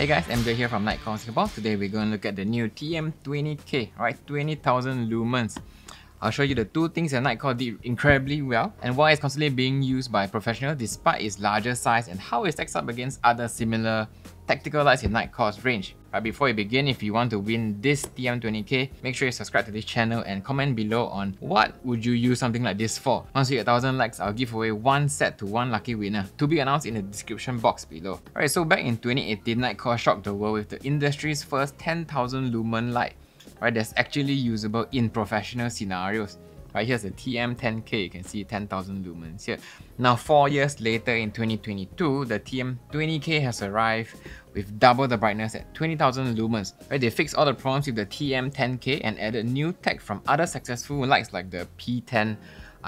Hey guys, MJ here from Nitecore Singapore. Today we're going to look at the new TM20K, right? 20,000 lumens. I'll show you the two things that Nitecore did incredibly well and why it's constantly being used by professionals despite its larger size and how it stacks up against other similar tactical lights in Nitecore's range. But before we begin, if you want to win this TM20K, make sure you subscribe to this channel and comment below on what would you use something like this for. Once we get 1000 likes, I'll give away one set to one lucky winner, to be announced in the description box below. Alright, so back in 2018, Nitecore shocked the world with the industry's first 10,000 lumen light, right, that's actually usable in professional scenarios. Right here's the TM10K, you can see 10,000 lumens here. Now, four years later in 2022, the TM20K has arrived with double the brightness at 20,000 lumens. Right, they fixed all the problems with the TM10K and added new tech from other successful lights like the P10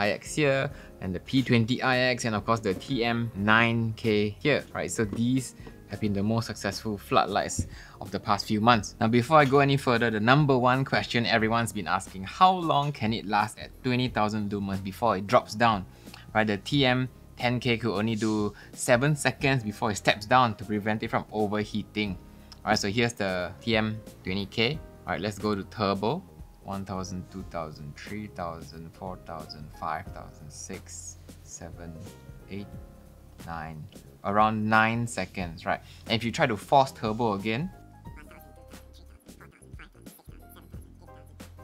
IX here and the P20 IX and of course the TM9K here, right? So these have been the most successful floodlights of the past few months. Now before I go any further, the number one question everyone's been asking, how long can it last at 20,000 lumens before it drops down? Right, the TM 10K could only do 7 seconds before it steps down to prevent it from overheating. Alright, so here's the TM20K. Alright, let's go to turbo. 1000, 2000, 3000, 4000, 5000, 6, 7, 8, 9, around 9 seconds, right? And if you try to force turbo again,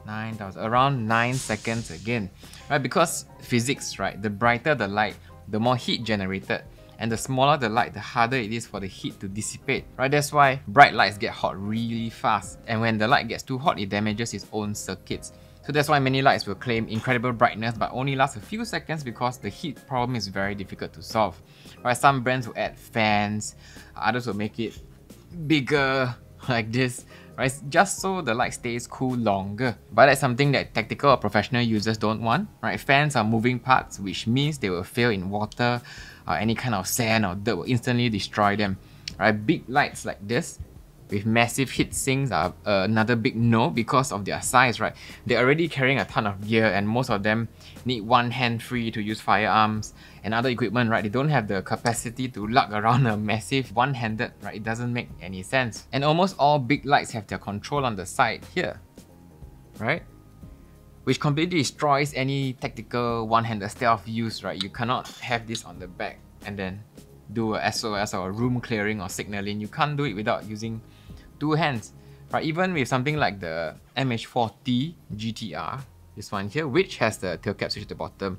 9000, around 9 seconds again, right? Because physics, right? The brighter the light, the more heat generated. And the smaller the light, the harder it is for the heat to dissipate, right? That's why bright lights get hot really fast. And when the light gets too hot, it damages its own circuits. So that's why many lights will claim incredible brightness but only last a few seconds because the heat problem is very difficult to solve. Right, some brands will add fans, others will make it bigger like this, right? Just so the light stays cool longer. But that's something that tactical or professional users don't want, right? Fans are moving parts, which means they will fail in water or any kind of sand or dirt will instantly destroy them. Right? Big lights like this with massive heat sinks are another big no because of their size, right? They're already carrying a ton of gear and most of them need one hand free to use firearms and other equipment, right? They don't have the capacity to lug around a massive one-handed, right? It doesn't make any sense. And almost all big lights have their control on the side here, right? Which completely destroys any tactical one-handed stealth use, right? You cannot have this on the back and then do a SOS or a room clearing or signaling. You can't do it without using two hands. Right, even with something like the MH40 GTR, this one here, which has the tail cap switch at the bottom,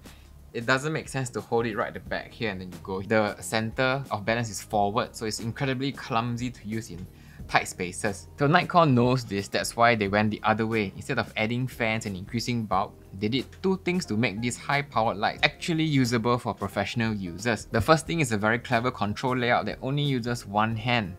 it doesn't make sense to hold it right at the back here and then you go. The center of balance is forward, so it's incredibly clumsy to use in tight spaces. So Nitecore knows this, that's why they went the other way. Instead of adding fans and increasing bulk, they did two things to make these high-powered lights actually usable for professional users. The first thing is a very clever control layout that only uses one hand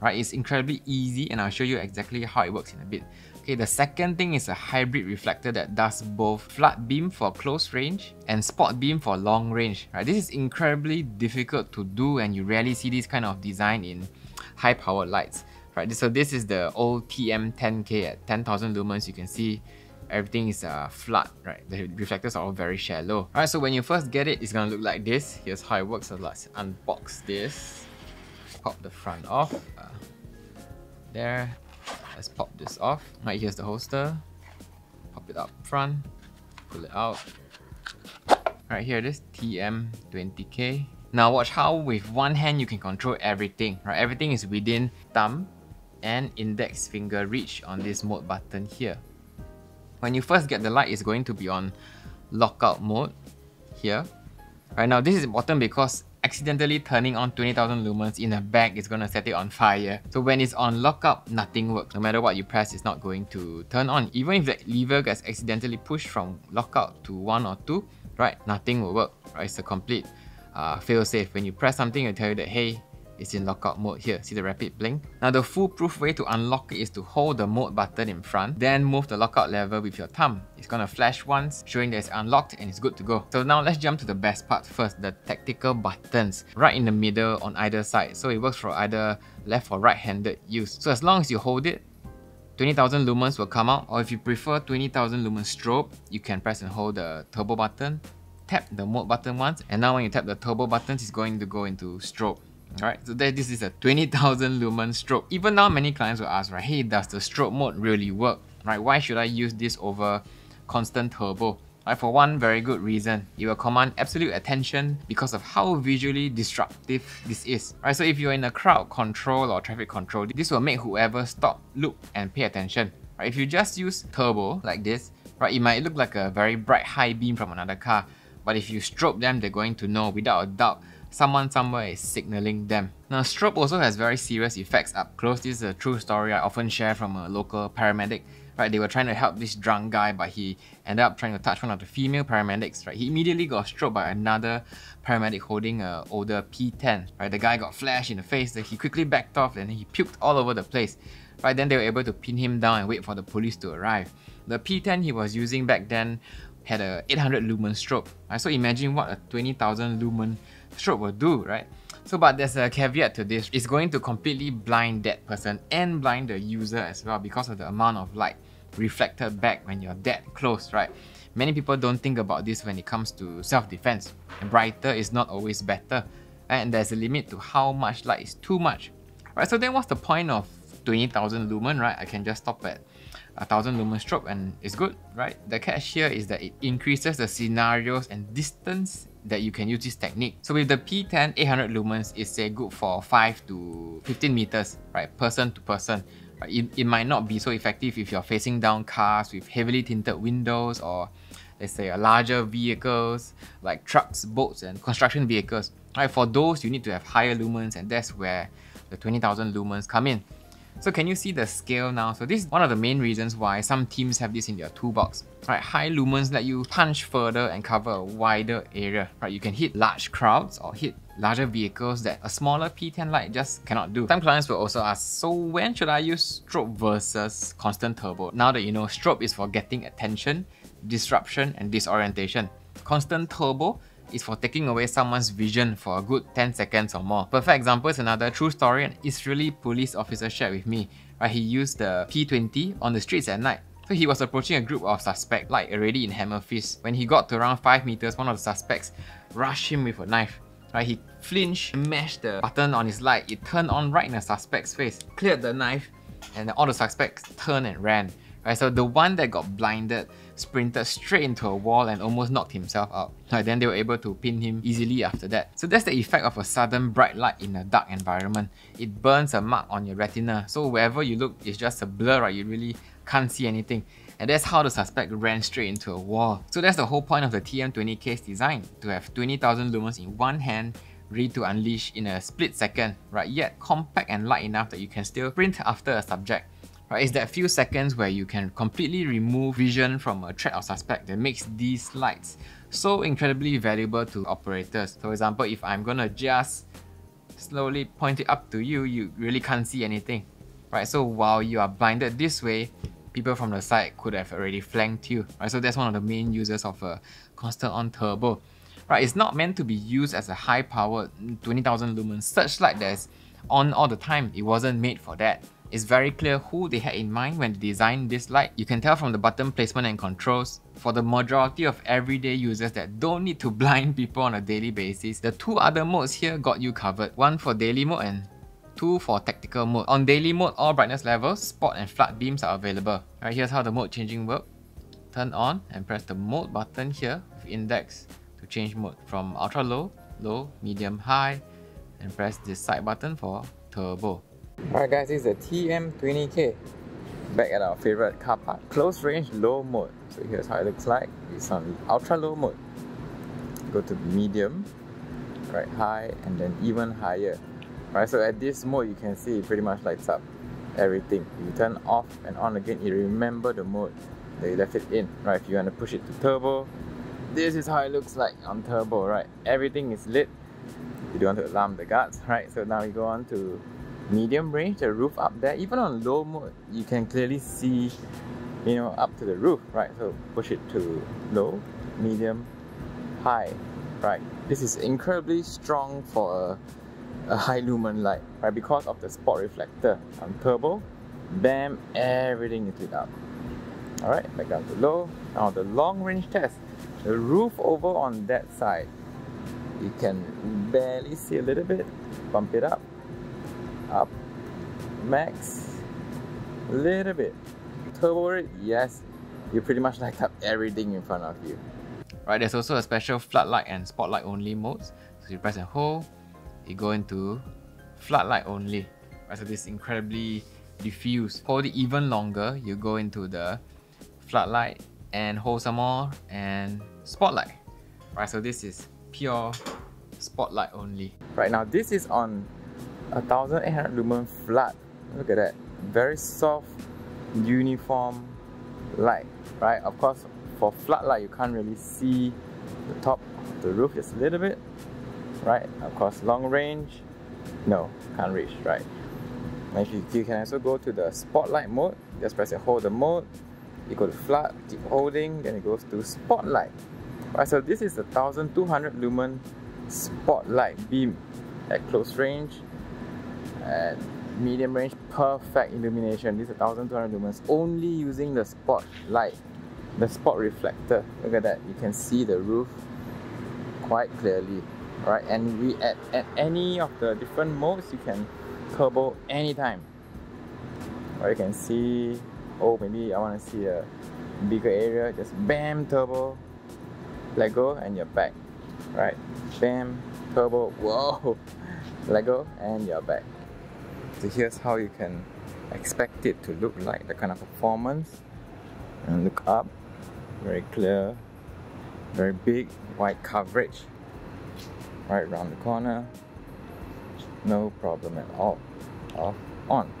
right? It's incredibly easy and I'll show you exactly how it works in a bit. Okay, the second thing is a hybrid reflector that does both flood beam for close range and spot beam for long range, right? This is incredibly difficult to do and you rarely see this kind of design in high powered lights, right? So this is the old TM10K at 10,000 lumens. You can see everything is uh, flat, right? The reflectors are all very shallow. Alright, so when you first get it, it's gonna look like this. Here's how it works. So let's unbox this pop the front off. Uh, there. Let's pop this off. Right here's the holster. Pop it up front. Pull it out. Right here, this TM20K. Now watch how with one hand you can control everything. Right, everything is within thumb and index finger reach on this mode button here. When you first get the light, it's going to be on lockout mode here. Right now, this is important because accidentally turning on 20,000 lumens in a bag is to set it on fire. So when it's on lockup, nothing works. No matter what you press, it's not going to turn on. Even if the lever gets accidentally pushed from lockout to 1 or 2, right, nothing will work. Right? It's a complete uh, fail-safe. When you press something, it'll tell you that, hey, is in lockout mode here. See the rapid blink? Now the foolproof way to unlock it is to hold the mode button in front, then move the lockout lever with your thumb. It's gonna flash once, showing that it's unlocked and it's good to go. So now let's jump to the best part first, the tactical buttons. Right in the middle on either side. So it works for either left or right-handed use. So as long as you hold it, 20,000 lumens will come out or if you prefer 20,000 lumens strobe, you can press and hold the turbo button, tap the mode button once and now when you tap the turbo buttons, it's going to go into strobe Alright, so that this is a 20,000 lumen strobe. Even now, many clients will ask, right, hey, does the strobe mode really work? Right, why should I use this over constant turbo? Right, for one very good reason, it will command absolute attention because of how visually disruptive this is. Right, so if you're in a crowd control or traffic control, this will make whoever stop, look, and pay attention. Right, if you just use turbo like this, right, it might look like a very bright high beam from another car, but if you strobe them, they're going to know without a doubt someone somewhere is signaling them. Now, strobe also has very serious effects up close. This is a true story I often share from a local paramedic. Right, they were trying to help this drunk guy, but he ended up trying to touch one of the female paramedics. Right, he immediately got stroked by another paramedic holding a older P10. Right, the guy got flashed in the face. He quickly backed off and he puked all over the place. Right, then they were able to pin him down and wait for the police to arrive. The P10 he was using back then had a 800 lumen strobe. Right? So imagine what a 20,000 lumen strobe will do, right? So, but there's a caveat to this. It's going to completely blind that person and blind the user as well because of the amount of light reflected back when you're that close, right? Many people don't think about this when it comes to self-defense. Brighter is not always better, and there's a limit to how much light is too much. Right, so then what's the point of 20,000 lumen, right? I can just stop at a thousand lumen strobe and it's good, right? The catch here is that it increases the scenarios and distance that you can use this technique. So with the P10 800 lumens, it's say good for 5 to 15 meters, right? Person to person. It, it might not be so effective if you're facing down cars with heavily tinted windows or let's say a larger vehicles like trucks, boats and construction vehicles. Right, for those you need to have higher lumens and that's where the 20,000 lumens come in. So can you see the scale now? So this is one of the main reasons why some teams have this in their toolbox. Right, high lumens let you punch further and cover a wider area. Right, you can hit large crowds or hit larger vehicles that a smaller P10 light just cannot do. Some clients will also ask, so when should I use strobe versus constant turbo? Now that you know strobe is for getting attention, disruption and disorientation. Constant turbo is for taking away someone's vision for a good 10 seconds or more. Perfect example is another true story an Israeli police officer shared with me. Right, he used the P20 on the streets at night. So he was approaching a group of suspects, like already in hammer fist. When he got to around 5 meters, one of the suspects rushed him with a knife. Right, he flinched, mashed the button on his light, it turned on right in the suspect's face, cleared the knife, and all the suspects turned and ran. Right, so the one that got blinded sprinted straight into a wall and almost knocked himself out. Right, then they were able to pin him easily after that. So that's the effect of a sudden bright light in a dark environment. It burns a mark on your retina. So wherever you look, it's just a blur, right? You really can't see anything. And that's how the suspect ran straight into a wall. So that's the whole point of the TM20K's design, to have 20,000 lumens in one hand ready to unleash in a split second, right? Yet compact and light enough that you can still sprint after a subject right? It's that few seconds where you can completely remove vision from a threat or suspect that makes these lights so incredibly valuable to operators. For example, if I'm gonna just slowly point it up to you, you really can't see anything, right? So while you are blinded this way, people from the side could have already flanked you, right? So that's one of the main uses of a constant on turbo. Right, it's not meant to be used as a high powered 20,000 lumens searchlight that's on all the time. It wasn't made for that. It's very clear who they had in mind when they designed this light. You can tell from the button placement and controls. For the majority of everyday users that don't need to blind people on a daily basis, the two other modes here got you covered. One for daily mode and two for tactical mode. On daily mode, all brightness levels, spot and flood beams are available. Right, here's how the mode changing work. Turn on and press the mode button here with index to change mode from ultra low, low, medium, high, and press this side button for turbo. Alright guys, this is the TM20K back at our favorite car park. Close range low mode. So here's how it looks like. It's on ultra low mode. Go to medium, right high, and then even higher. Right, so at this mode you can see it pretty much lights up everything. You turn off and on again, you remember the mode that you left it in. Right, if you want to push it to turbo, this is how it looks like on turbo, right? Everything is lit. You don't want to alarm the guards, right? So now we go on to medium range, the roof up there, even on low mode, you can clearly see, you know, up to the roof, right? So push it to low, medium, high, right? This is incredibly strong for a, a high lumen light, right? Because of the spot reflector. On turbo, bam, everything is lit up. Alright, back down to low. Now the long range test, the roof over on that side, you can barely see a little bit bump it up, up, max, a little bit. Turbo it, yes, you pretty much light up everything in front of you. Right, there's also a special floodlight and spotlight only modes. So you press and hold, you go into floodlight only. Right, so this is incredibly diffuse. Hold it even longer, you go into the floodlight and hold some more and spotlight. Right, so this is pure spotlight only. Right now, this is on 1800 lumen flood. Look at that. Very soft, uniform light, right? Of course, for floodlight, you can't really see the top of the roof just a little bit, right? Of course, long range, no, can't reach, right? And you, you can also go to the spotlight mode. Just press and hold the mode. You go to flood, keep holding, then it goes to spotlight. Right, so this is a 1200 lumen spotlight beam at close range medium range perfect illumination. This is 1200 lumens only using the spotlight the spot reflector. Look at that you can see the roof quite clearly right? And we at, at any of the different modes you can turbo anytime. Or you can see oh maybe I want to see a bigger area just bam turbo let go and you're back right? Bam turbo whoa let go and you're back so here's how you can expect it to look like the kind of performance. And look up very clear very big wide coverage right around the corner. No problem at all. Off on.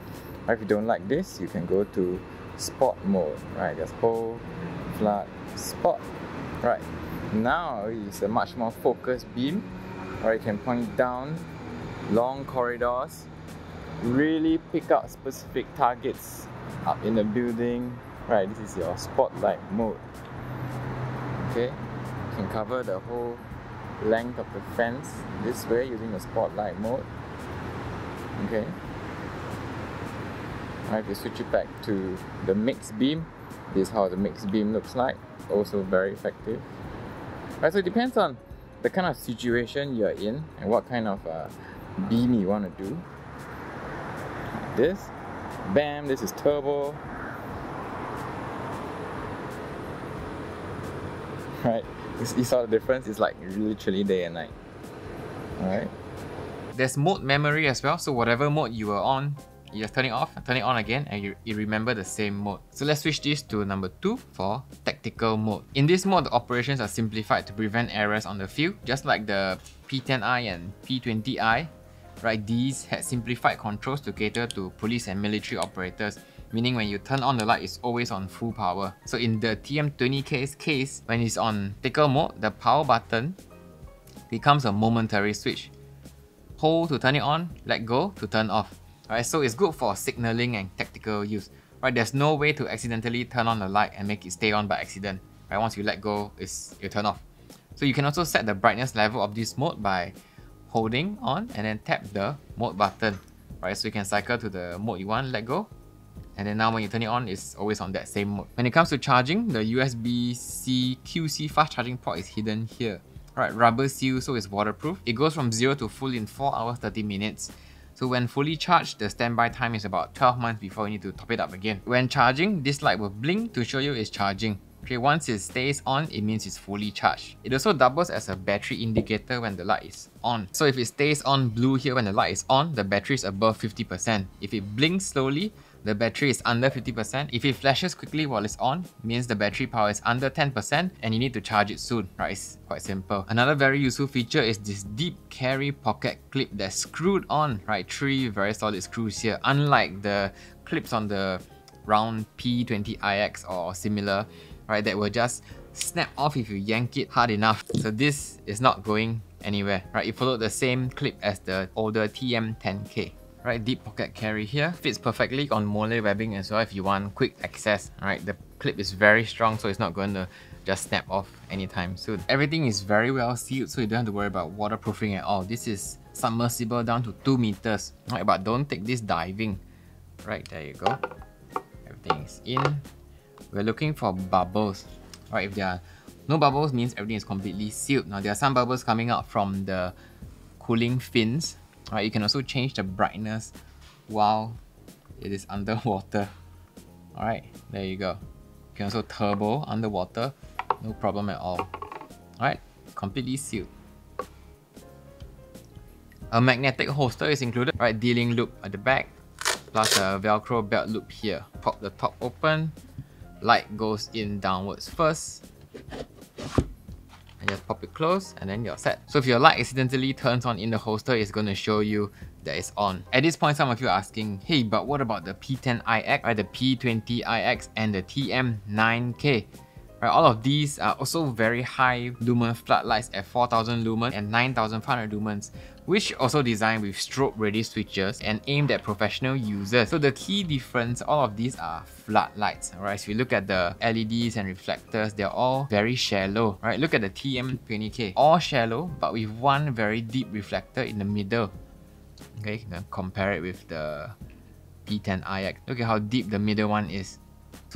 If you don't like this you can go to spot mode right? Just hold flood spot right? Now it's a much more focused beam or you can point down long corridors really pick out specific targets up in the building. Right this is your spotlight mode. Okay you can cover the whole length of the fence this way using the spotlight mode. Okay. Right if you switch it back to the mixed beam this is how the mixed beam looks like also very effective. Right, so it depends on the kind of situation you're in and what kind of uh, beam you want to do. This, bam, this is turbo. Right, you saw the difference? It's like literally day and night. Alright. There's mode memory as well, so whatever mode you were on, you just turn it off, turn it on again, and you, you remember the same mode. So let's switch this to number 2 for tactical mode. In this mode, the operations are simplified to prevent errors on the field, just like the P10i and P20i. Right, these had simplified controls to cater to police and military operators meaning when you turn on the light, it's always on full power. So in the TM20K's case, when it's on tactical mode, the power button becomes a momentary switch. Hold to turn it on, let go to turn off. Right, so it's good for signaling and tactical use. Right, there's no way to accidentally turn on the light and make it stay on by accident. Right, once you let go, it's you turn off. So you can also set the brightness level of this mode by holding on and then tap the mode button. Right, so you can cycle to the mode you want, let go. And then now when you turn it on, it's always on that same mode. When it comes to charging, the USB-C QC fast charging port is hidden here. Right, rubber seal so it's waterproof. It goes from 0 to full in 4 hours 30 minutes. So when fully charged, the standby time is about 12 months before you need to top it up again. When charging, this light will blink to show you it's charging. Okay, once it stays on, it means it's fully charged. It also doubles as a battery indicator when the light is on. So if it stays on blue here when the light is on, the battery is above 50%. If it blinks slowly, the battery is under 50%. If it flashes quickly while it's on, means the battery power is under 10% and you need to charge it soon, right? It's quite simple. Another very useful feature is this deep carry pocket clip that's screwed on, right? Three very solid screws here, unlike the clips on the round P20iX or similar, right? That will just snap off if you yank it hard enough. So this is not going anywhere, right? It followed the same clip as the older TM10K right? Deep pocket carry here. Fits perfectly on mole webbing as well if you want quick access, right? The clip is very strong so it's not going to just snap off anytime soon. Everything is very well sealed so you don't have to worry about waterproofing at all. This is submersible down to 2 meters, right? But don't take this diving. Right, there you go. Everything is in. We're looking for bubbles. Right, if there are no bubbles means everything is completely sealed. Now there are some bubbles coming out from the cooling fins Alright, you can also change the brightness while it is underwater. Alright, there you go. You can also turbo underwater, no problem at all. Alright, completely sealed. A magnetic holster is included, right? D-Link loop at the back, plus a Velcro belt loop here. Pop the top open, light goes in downwards first, and just pop it close and then you're set. So if your light accidentally turns on in the holster, it's going to show you that it's on. At this point, some of you are asking, hey, but what about the P10iX, right, uh, the P20iX and the TM9K? Right, all of these are also very high lumen floodlights at 4000 lumen and 9500 lumens, which also designed with strobe ready switches and aimed at professional users. So the key difference, all of these are floodlights. Right, if you look at the LEDs and reflectors, they're all very shallow. Right, look at the TM20K, all shallow, but with one very deep reflector in the middle. Okay, then compare it with the P10iX. Look at how deep the middle one is.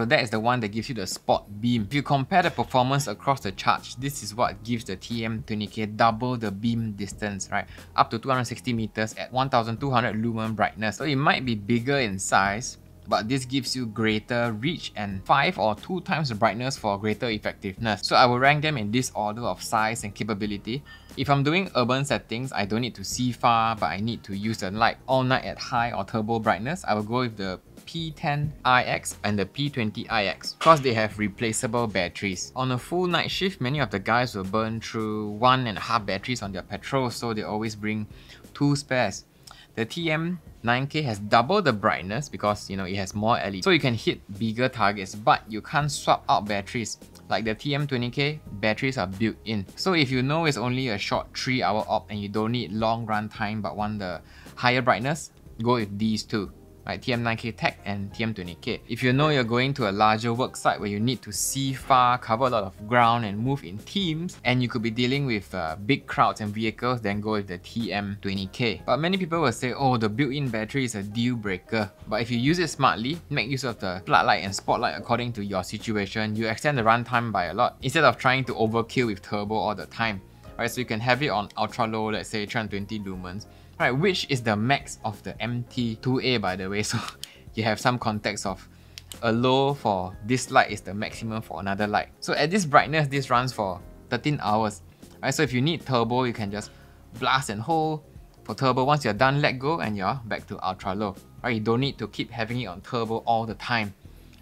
So that is the one that gives you the spot beam. If you compare the performance across the charge, this is what gives the TM20K double the beam distance, right? Up to 260 meters at 1200 lumen brightness. So it might be bigger in size, but this gives you greater reach and 5 or 2 times the brightness for greater effectiveness. So I will rank them in this order of size and capability. If I'm doing urban settings, I don't need to see far, but I need to use the light all night at high or turbo brightness, I will go with the P10iX and the P20iX because they have replaceable batteries. On a full night shift, many of the guys will burn through one and a half batteries on their petrol, so they always bring two spares. The TM9K has double the brightness because you know it has more LED, so you can hit bigger targets, but you can't swap out batteries. Like the TM20K, batteries are built in. So if you know it's only a short 3 hour op and you don't need long run time but want the higher brightness, go with these two like TM9K TAC and TM20K. If you know you're going to a larger work site where you need to see far, cover a lot of ground and move in teams, and you could be dealing with uh, big crowds and vehicles, then go with the TM20K. But many people will say, oh, the built-in battery is a deal breaker. But if you use it smartly, make use of the floodlight and spotlight according to your situation, you extend the runtime by a lot, instead of trying to overkill with turbo all the time. Right, so you can have it on ultra low, let's say 320 lumens, right, which is the max of the MT2A by the way, so you have some context of a low for this light is the maximum for another light. So at this brightness, this runs for 13 hours. Right, so if you need turbo, you can just blast and hold. For turbo, once you're done, let go and you're back to ultra low. Right, you don't need to keep having it on turbo all the time.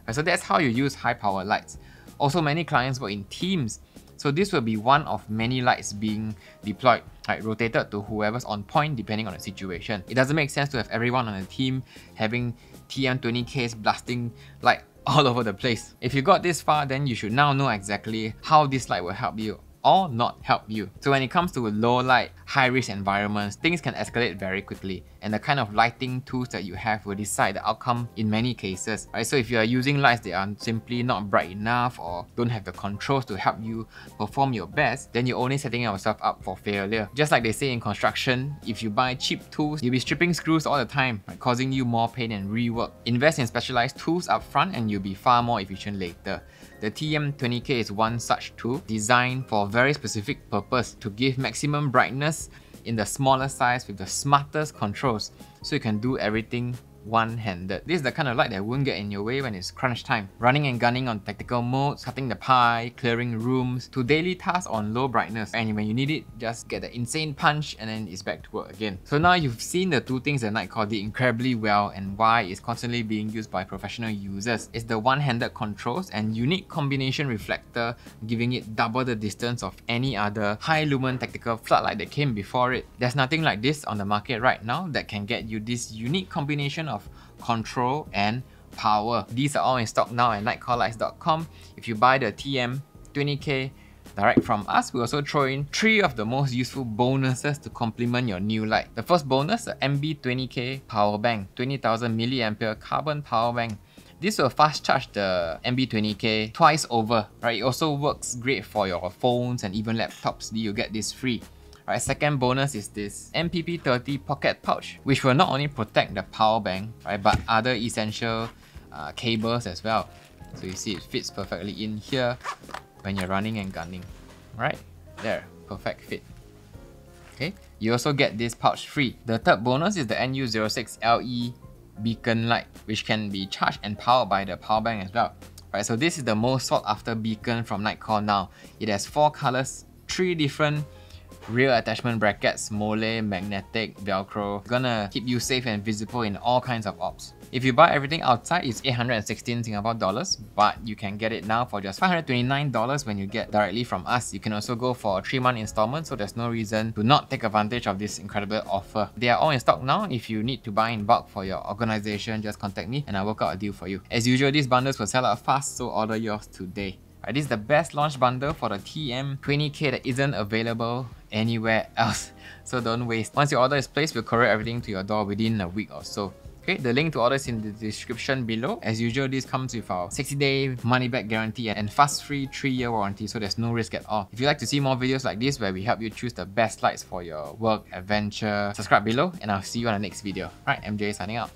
Right, so that's how you use high power lights. Also, many clients work in teams so this will be one of many lights being deployed, like rotated to whoever's on point depending on the situation. It doesn't make sense to have everyone on the team having TM20Ks blasting like all over the place. If you got this far, then you should now know exactly how this light will help you or not help you. So when it comes to low light, high risk environments, things can escalate very quickly and the kind of lighting tools that you have will decide the outcome in many cases. Right? So if you are using lights that are simply not bright enough or don't have the controls to help you perform your best, then you're only setting yourself up for failure. Just like they say in construction, if you buy cheap tools, you'll be stripping screws all the time, right? causing you more pain and rework. Invest in specialized tools up front and you'll be far more efficient later. The TM20K is one such tool designed for a very specific purpose to give maximum brightness in the smaller size with the smartest controls. So you can do everything one-handed. This is the kind of light that won't get in your way when it's crunch time. Running and gunning on tactical modes, cutting the pie, clearing rooms, to daily tasks on low brightness. And when you need it, just get the insane punch and then it's back to work again. So now you've seen the two things that Nitecore did incredibly well and why it's constantly being used by professional users. It's the one-handed controls and unique combination reflector, giving it double the distance of any other high lumen tactical floodlight that came before it. There's nothing like this on the market right now that can get you this unique combination of of control and power. These are all in stock now at nitecorelights.com. If you buy the TM20K direct from us, we also throw in three of the most useful bonuses to complement your new light. The first bonus, the MB20K power bank, 20,000 milliampere carbon power bank. This will fast charge the MB20K twice over, right? It also works great for your phones and even laptops. You get this free. Right, second bonus is this MPP30 pocket pouch, which will not only protect the power bank, right, but other essential uh, cables as well. So you see it fits perfectly in here when you're running and gunning. Right, there, perfect fit. Okay, you also get this pouch free. The third bonus is the NU06 LE beacon light, which can be charged and powered by the power bank as well. Right, so this is the most sought after beacon from Nitecore now. It has four colors, three different rear attachment brackets, mole, magnetic, velcro, gonna keep you safe and visible in all kinds of ops. If you buy everything outside, it's 816 Singapore dollars, but you can get it now for just $529 when you get directly from us. You can also go for a 3-month installment, so there's no reason to not take advantage of this incredible offer. They are all in stock now. If you need to buy in bulk for your organization, just contact me and I'll work out a deal for you. As usual, these bundles will sell out fast, so order yours today. Right, this is the best launch bundle for the TM20K that isn't available anywhere else. So don't waste. Once your order is placed, we'll courier everything to your door within a week or so. Okay, the link to order is in the description below. As usual, this comes with our 60-day money-back guarantee and fast-free 3-year warranty, so there's no risk at all. If you'd like to see more videos like this where we help you choose the best lights for your work, adventure, subscribe below, and I'll see you on the next video. Alright, MJ signing out.